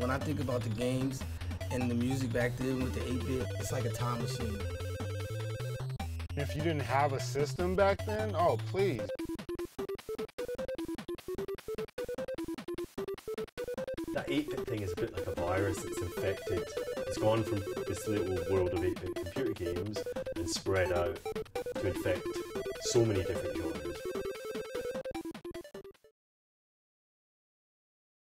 When I think about the games and the music back then with the 8-bit, it's like a time machine. If you didn't have a system back then, oh please. That 8-bit thing is a bit like a virus that's infected. It's gone from this little world of 8-bit computer games and spread out to infect so many different genres.